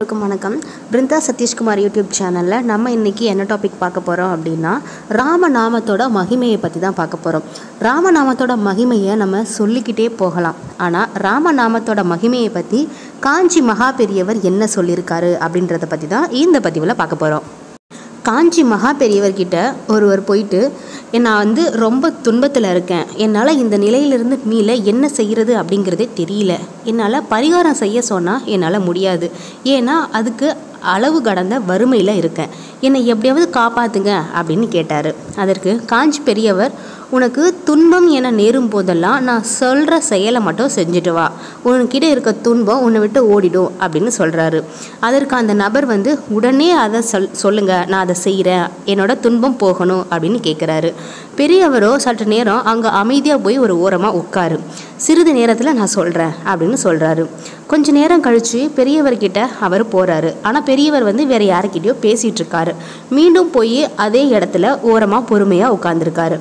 வணக்கம் வணக்கம். பிருந்தா சதீஷ்குமார் யூடியூப் சேனலில் நம்ம இன்றைக்கி என்ன டாபிக் பார்க்க போகிறோம் அப்படின்னா ராமநாமத்தோட மகிமையை பற்றி தான் பார்க்க போகிறோம் ராமநாமத்தோட மகிமையை நம்ம சொல்லிக்கிட்டே போகலாம். ஆனால் ராமநாமத்தோட மகிமையை பற்றி காஞ்சி மகா பெரியவர் என்ன சொல்லியிருக்காரு அப்படின்றத பற்றி தான் இந்த பதிவில் பார்க்க போகிறோம் காஞ்சி மகா பெரியவர்கிட்ட ஒருவர் போயிட்டு நான் வந்து ரொம்ப துன்பத்தில் இருக்கேன். என்னால் இந்த நிலையிலிருந்து மீள என்ன செய்கிறது அப்படிங்கிறதே தெரியல. என்னால் பரிகாரம் செய்ய சொன்னால் என்னால் முடியாது. ஏன்னா அதுக்கு அளவு கடந்த வறுமையில் இருக்கேன் என்னை எப்படியாவது காப்பாற்றுங்க அப்படின்னு கேட்டார். அதற்கு காஞ்சி பெரியவர் உனக்கு துன்பம் என நேரும் போதெல்லாம் நான் சொல்கிற செயலை மட்டும் செஞ்சுட்டு வா. உன்கிட்ட இருக்க துன்பம் உன்னை விட்டு ஓடிடும் அப்படின்னு சொல்கிறாரு அதற்கு அந்த நபர் வந்து உடனே அதை சொல் சொல்லுங்கள் நான் அதை செய்கிறேன் என்னோட துன்பம் போகணும் அப்படின்னு கேட்குறாரு பெரியவரோ சற்று நேரம் அங்கே அமைதியாக போய் ஒரு ஓரமாக உட்காரு. சிறிது நேரத்தில் நான் சொல்கிறேன் அப்படின்னு சொல்கிறாரு கொஞ்ச நேரம் கழித்து பெரியவர்கிட்ட அவர் போகிறாரு ஆனால் பெரியவர் வந்து வேறு யாருக்கிட்டேயோ பேசிகிட்டு இருக்காரு மீண்டும் போய் அதே இடத்துல ஓரமாக பொறுமையாக உட்காந்துருக்காரு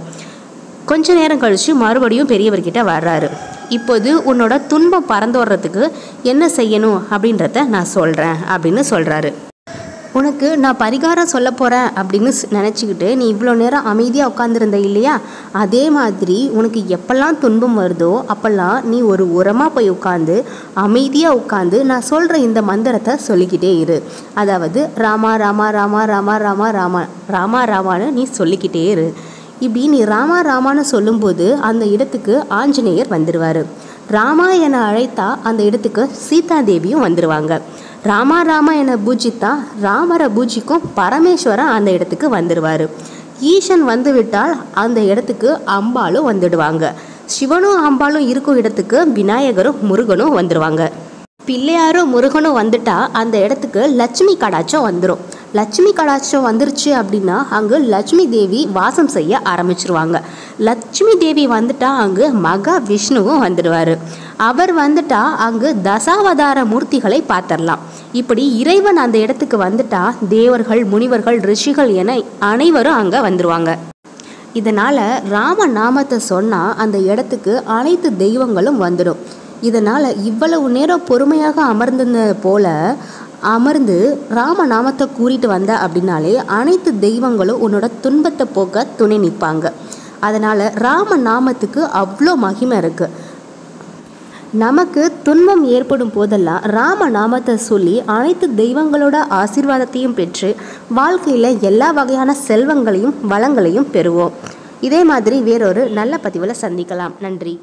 கொஞ்ச நேரம் கழித்து மறுபடியும் பெரியவர்கிட்ட வர்றாரு. இப்போது உன்னோட துன்பம் பறந்தோடுறதுக்கு என்ன செய்யணும்? அப்படின்றத நான் சொல்கிறேன் அப்படின்னு சொல்கிறாரு உனக்கு நான் பரிகாரம் சொல்ல போகிறேன் அப்படின்னு நினச்சிக்கிட்டு நீ இவ்வளோ நேரம் அமைதியாக உட்காந்துருந்த இல்லையா? அதே மாதிரி உனக்கு எப்பெல்லாம் துன்பம் வருதோ அப்போல்லாம் நீ ஒரு உரமாக போய் உட்காந்து அமைதியாக உட்காந்து நான் சொல்கிற இந்த மந்திரத்தை சொல்லிக்கிட்டே இரு. அதாவது ராமா ராமா ராமா ராமா ராமா ராமா ராமா ராமான்னு நீ சொல்லிக்கிட்டே இரு. இப்படி நீ ராமா ராமான்னு சொல்லும்போது அந்த இடத்துக்கு ஆஞ்சநேயர் வந்துடுவார் ராமா என அழைத்தா அந்த இடத்துக்கு சீதா தேவியும் வந்துடுவாங்க ராமா ராமா என பூஜித்தா ராமரை பூஜிக்கும் பரமேஸ்வரன் அந்த இடத்துக்கு வந்துடுவார். ஈசன் வந்துவிட்டால் அந்த இடத்துக்கு அம்பாளும் வந்துடுவாங்க. சிவனும் அம்பாளும் இருக்கும் இடத்துக்கு விநாயகரும் முருகனும் வந்துடுவாங்க பிள்ளையாரும் முருகனும் வந்துட்டா அந்த இடத்துக்கு லட்சுமி கடாச்சும் வந்துடும் லட்சுமி கடாட்சம் வந்துருச்சு அப்படின்னா அங்கு லட்சுமி தேவி வாசம் செய்ய ஆரம்பிச்சிருவாங்க. லட்சுமி தேவி வந்துட்டா அங்கு மகா விஷ்ணுவும் வந்துடுவார். அவர் வந்துட்டா அங்கு தசாவதார மூர்த்திகளை பார்த்துடலாம் இப்படி இறைவன் அந்த இடத்துக்கு வந்துட்டா தேவர்கள் முனிவர்கள் ரிஷிகள் என அனைவரும் அங்கே வந்துருவாங்க. இதனால் ராம நாமத்தை சொன்னால் அந்த இடத்துக்கு அனைத்து தெய்வங்களும் வந்துடும். இதனால் இவ்வளவு நேரம் பொறுமையாக அமர்ந்தது போல அமர்ந்து ராம நாமத்தை கூறிட்டு வந்த அப்படின்னாலே அனைத்து தெய்வங்களும் உன்னோட துன்பத்தை போக்க துணை நிற்பாங்க. அதனால் ராம நாமத்துக்கு அவ்வளோ மகிமை இருக்குது நமக்கு துன்பம் ஏற்படும் போதெல்லாம் ராம நாமத்தை சொல்லி அனைத்து தெய்வங்களோட ஆசீர்வாதத்தையும் பெற்று வாழ்க்கையில் எல்லா வகையான செல்வங்களையும் வளங்களையும் பெறுவோம். இதே மாதிரி வேறொரு நல்ல பதிவில் சந்திக்கலாம். நன்றி.